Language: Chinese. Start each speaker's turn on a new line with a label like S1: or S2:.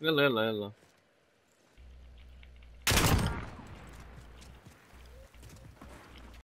S1: 来来来来。